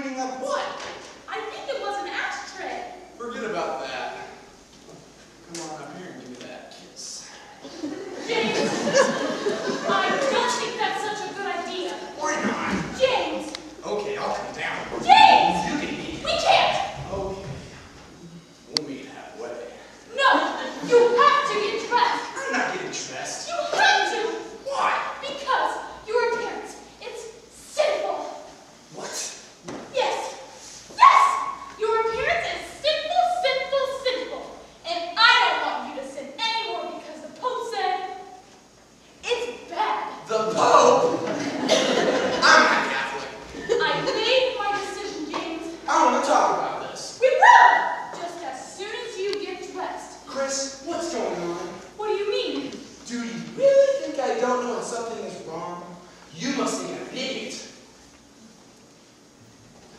pointing up what? What's going on? What do you mean? Do you really think I don't know if something is wrong? You must be an idiot.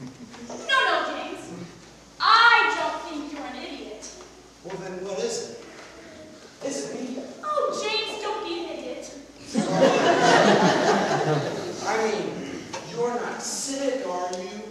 No, no, James. I don't think you're an idiot. Well, then what is it? Is it me? Oh, James, don't be an idiot. I mean, you're not sick, are you?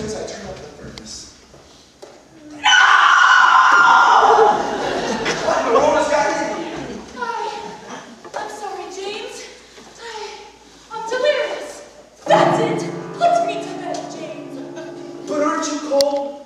soon as I turn up the furnace. No! what? I, I'm sorry, James. I, I'm delirious. That's it. Put me to bed, James. But aren't you cold?